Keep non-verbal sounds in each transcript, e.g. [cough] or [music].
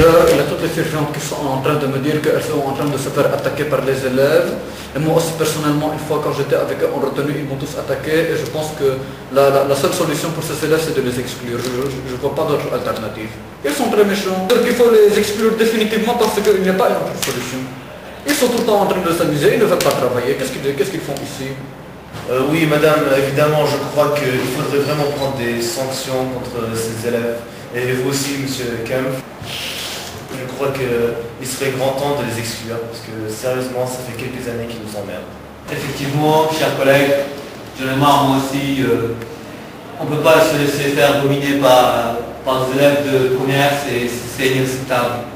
il y a toutes les sergentes qui sont en train de me dire qu'elles sont en train de se faire attaquer par les élèves. Et moi aussi, personnellement, une fois quand j'étais avec eux en retenue, ils m'ont tous attaqué. Et je pense que la, seule solution pour ces élèves, c'est de les exclure. Je ne vois pas d'autre alternative. Ils sont très méchants. Donc il faut les exclure définitivement parce qu'il n'y a pas une autre solution. Ils sont tout le temps en train de s'amuser, ils ne veulent pas travailler. Qu'est-ce qu'ils qu'est-ce qu'ils font ici? Euh, oui, madame, évidemment, je crois qu'il faudrait vraiment prendre des sanctions contre ces élèves. Et vous aussi, monsieur Kempf. Je crois qu'il serait grand temps de les exclure, parce que sérieusement, ça fait quelques années qu'ils nous emmerdent. Effectivement, chers collègues, j'en ai marre moi aussi. euh, on ne peut pas se laisser faire dominer par, par des élèves de première, c'est c'est inacceptable.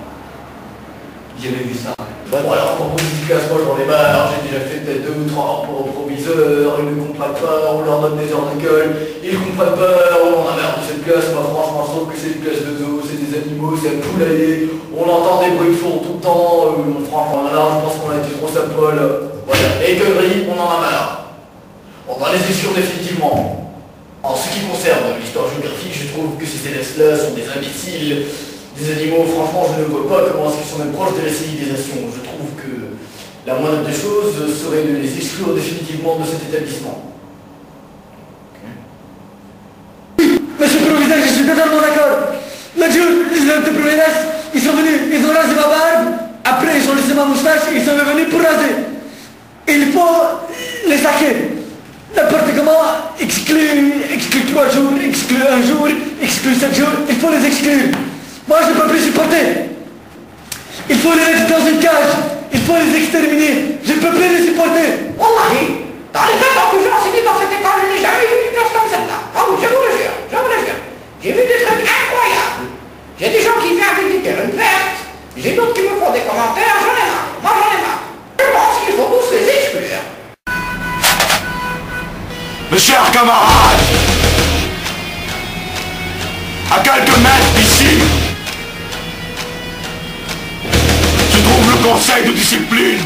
J'ai jamais vu ça. Bon alors pour efficace, moi j'en ai marre, j'ai déjà fait peut-être deux ou trois rapports au proviseur, ils ne comprennent pas, on leur donne des heures d'école, ils ne comprennent pas, on en a marre de cette classe, moi franchement je trouve que c'est une classe de zoo, c'est des animaux, c'est un poulailler, on entend des bruits de fond tout le temps, euh, franchement là je pense qu'on a été trop sapol, voilà, les conneries, on en a marre. On va les exclure définitivement. En ce qui concerne l'histoire géographique, je trouve que ces élèves-là sont des imbéciles, des animaux, franchement, je ne vois pas comment est-ce qu'ils sont même proches de la civilisation. Je trouve que la moindre des choses serait de les exclure définitivement de cet établissement. Monsieur le Président, je suis totalement d'accord. L'autre jour, les de ils sont venus, ils ont rasé ma barbe, après ils ont laissé ma moustache, ils sont venus pour raser. Il faut les saquer. N'importe comment, exclure, exclure trois jours, exclure un jour, exclure sept jours, il faut les exclure. Moi, je ne peux plus supporter. Il faut les mettre dans une cage, il faut les exterminer, je ne peux plus les supporter. Wallahi, dans les 20 ans que j'ai enseigné dans cette école, je n'ai jamais vu une classe comme celle-là. Ah oui, je vous le jure, je vous le jure. J'ai vu des trucs incroyables. J'ai des gens qui viennent avec des gueules vertes. J'ai d'autres qui me font des commentaires, j'en ai marre. Moi j'en ai marre. Je pense qu'il faut tous les exclure. Mes chers camarades, à quelques mètres d'ici, conseil de discipline.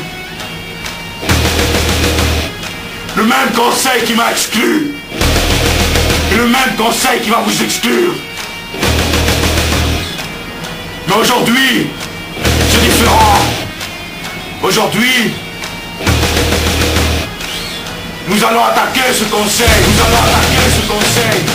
Le même conseil qui m'a exclu. Et le même conseil qui va vous exclure. Mais aujourd'hui, c'est différent. Aujourd'hui, nous allons attaquer ce conseil, nous allons attaquer ce conseil.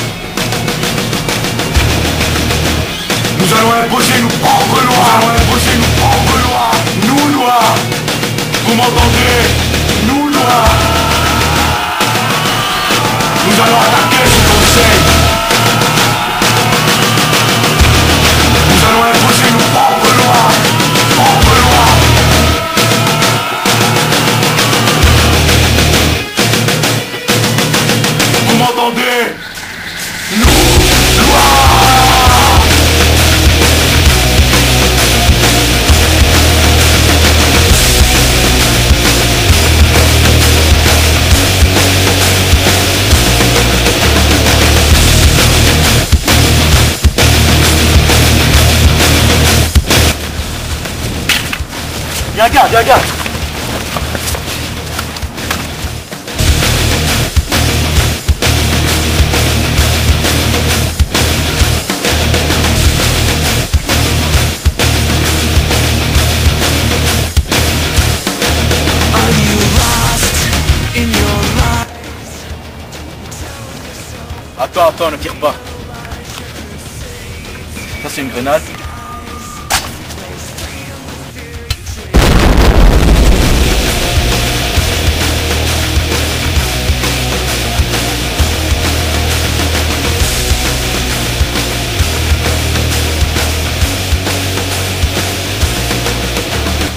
Viens, regarde, viens, regarde. Attends, attends, ne tire pas. Ça c'est une grenade.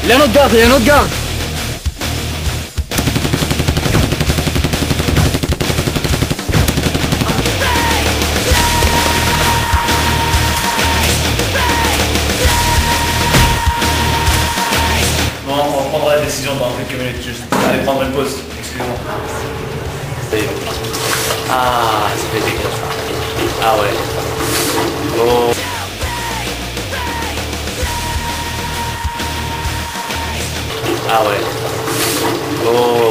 Il y a un autre garde, il y a un autre garde. Bon, on prendra la décision dans quelques minutes juste. Allez prendre une pause, excusez-moi. Ah, ça fait. Ah ouais. Oh. Ah ouais. Oh, oh. Oh.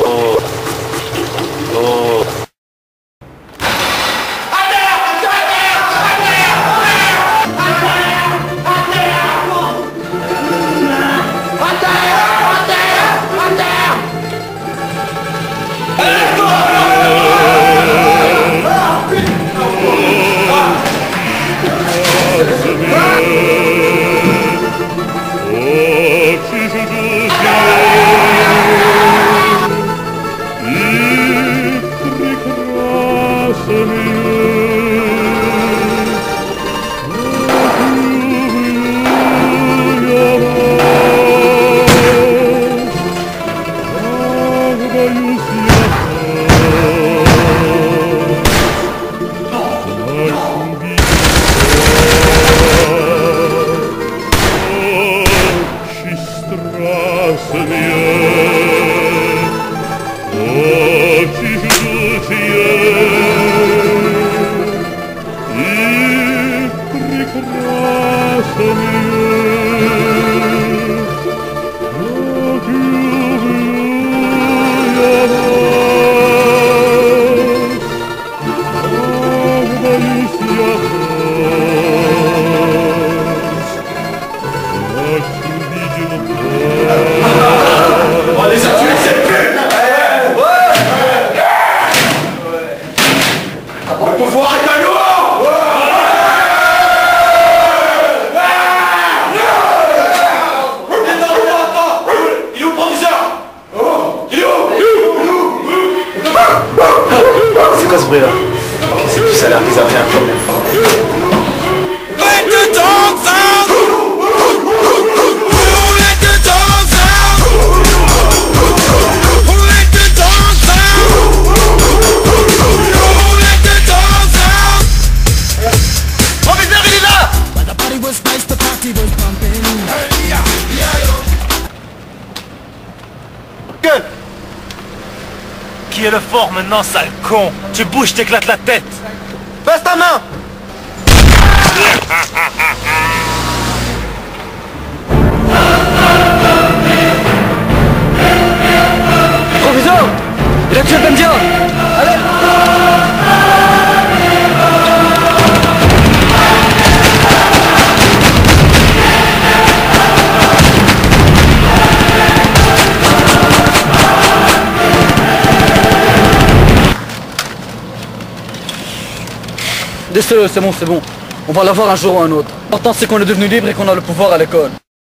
Gueule Qui est le fort maintenant, sale con? Tu bouges, t'éclates la tête. Baisse ta main [laughs] Désolé, c'est bon, c'est bon. On va l'avoir un jour ou un autre. L'important c'est qu'on est devenu libre et qu'on a le pouvoir à l'école.